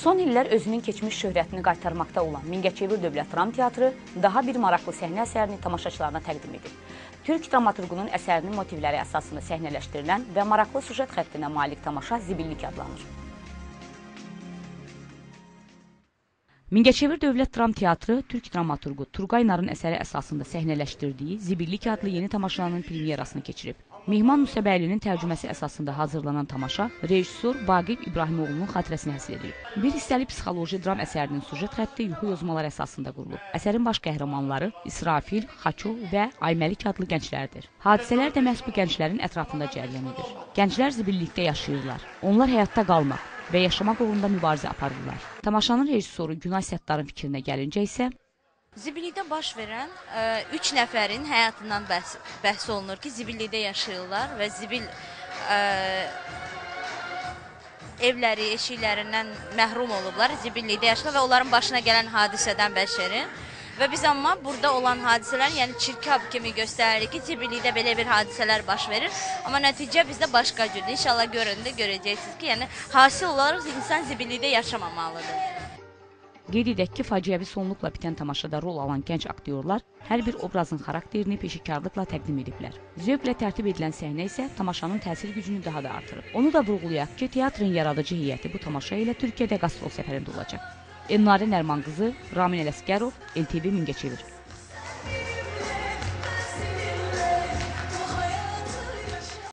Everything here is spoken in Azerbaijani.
Son illər özünün keçmiş şöhrətini qaytarmaqda olan Mingəçevir Dövlət Dram Teatrı daha bir maraqlı səhnə əsərini tamaşaçılarına təqdim edir. Türk dramaturqunun əsərinin motivləri əsasında səhnələşdirilən və maraqlı sujet xəttinə malik tamaşa Zibillik adlanır. Mingəçevir Dövlət Dram Teatrı Türk dramaturqu Turqay Narın əsəri əsasında səhnələşdirdiyi Zibillik adlı yeni tamaşanın premyerasını keçirib. Mehman Musəbəylinin tərcüməsi əsasında hazırlanan tamaşa rejissor Baqib İbrahimoğlunun xatirəsinə həsr edilib. Bir hissəli psixoloji dram əsərinin sujet xətti yuxu yozmaları əsasında qurulub. Əsərin baş qəhrəmanları İsrafil, Xaço və Ayməlik adlı gənclərdir. Hadisələr də məhz bu gənclərin ətrafında cərəyan edir. Gənclər zibillikdə yaşayırlar. Onlar həyatda qalmaq və yaşamaq uğrunda mübarizə aparırlar. Tamaşanın rejissoru Günay Səttarın fikrinə gəlincə isə Zibillikdə baş verən 3 nəfərin həyatından bəhs, bəhs olunur ki, zibillikdə yaşayırlar və zibil ə, evləri, eşiklərindən məhrum olublar, zibillikdə yaşayırlar və onların başına gələn hadisədən bəs verir. Və biz amma burada olan hadisələrin, yəni çirkab kimi göstəririk ki, zibillikdə belə bir hadisələr baş verir. Amma nəticə bizdə başqa cürdür. İnşallah görəndə görəcəksiniz ki, yəni hasil olaraq insan zibillikdə yaşamamalıdır. Qeyd edək ki, faciəvi sonluqla bitən tamaşada rol alan gənc aktyorlar hər bir obrazın xarakterini peşəkarlıqla təqdim ediblər. Zövqlə tərtib edilən səhnə isə tamaşanın təsir gücünü daha da artırıb. Onu da vurğulayaq ki, teatrın yaradıcı heyəti bu tamaşa ilə Türkiyədə qastrol səfərində olacaq. Elnarə Nərman qızı, Ramin Ələsgərov, LTV Mingəçevir.